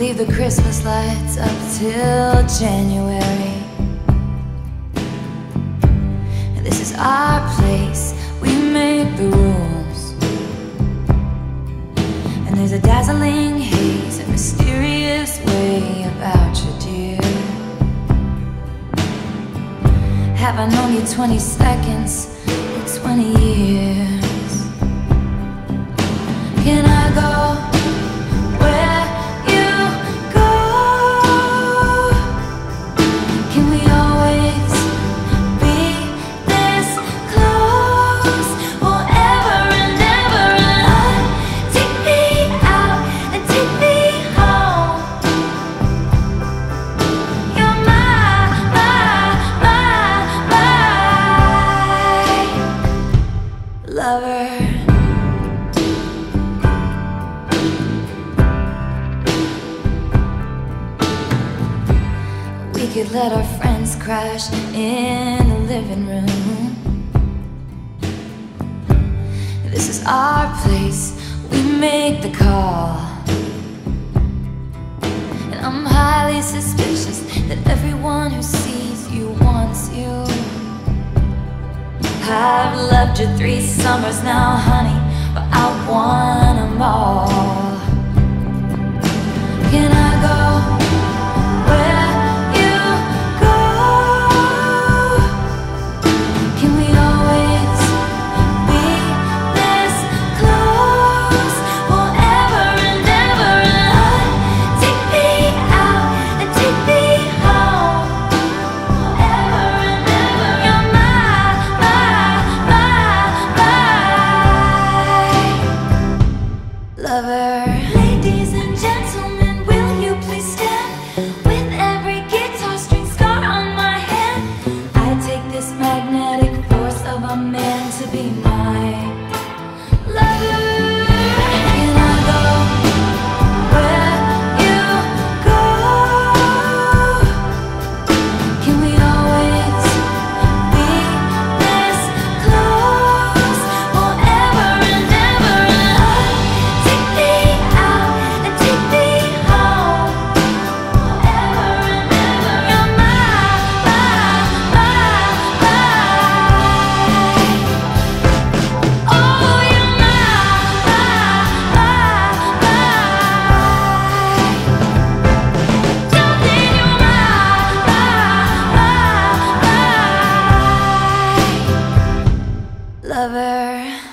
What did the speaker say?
leave the Christmas lights up till January. This is our place, we make the rules. And there's a dazzling haze, a mysterious way about you, dear. Have I known you 20 seconds or 20 years? Lover. We could let our friends crash in the living room. This is our place, we make the call. And I'm highly suspicious that everyone who I've loved you three summers now, honey, but I want them all. Lover.